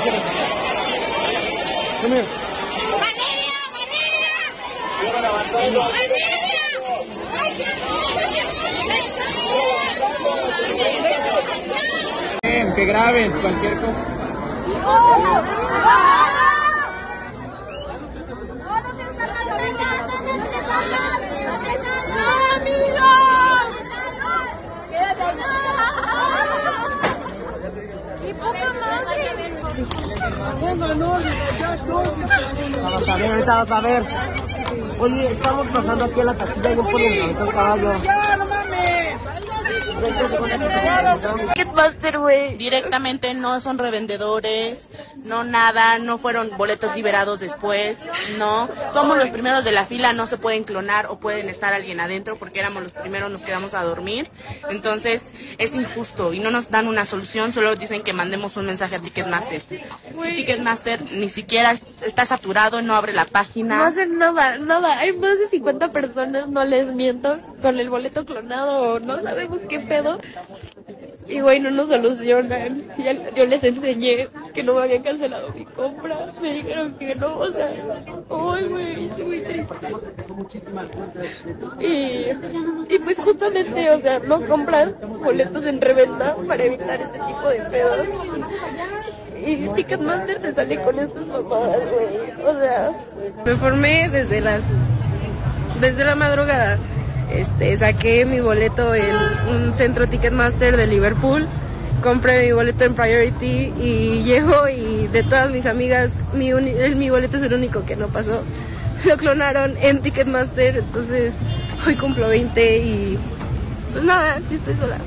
Come here. Que graben cualquier cosa. Vamos a ver, ahorita vas a ver. Oye, estamos pasando aquí a la taquilla y no ponen el caballo. Güey. Directamente no son revendedores, no nada, no fueron boletos liberados después, no. Somos los primeros de la fila, no se pueden clonar o pueden estar alguien adentro porque éramos los primeros, nos quedamos a dormir. Entonces es injusto y no nos dan una solución, solo dicen que mandemos un mensaje a Ticketmaster. Y Ticketmaster ni siquiera está saturado, no abre la No página. hacen nada, nada. Hay más de 50 personas, no les miento, con el boleto clonado o no sabemos qué pedo. Y güey, no nos solucionan. Ya- yo les enseñé que no me habían cancelado mi compra. Me dijeron que no, o sea, ay güey, estoy muy triste. Y, y pues justamente, o sea, no compras boletos en reventa para evitar ese tipo de pedos. Y Ticketmaster te sale con estas mamadas, güey. O sea, Me formé desde las desde la madrugada. Este, saqué mi boleto en un centro Ticketmaster de Liverpool. Compré mi boleto en Priority y llego y de todas mis amigas mi, el- mi boleto es el único que no pasó. Lo clonaron en Ticketmaster, entonces hoy cumplo 20 y pues nada, aquí estoy sola.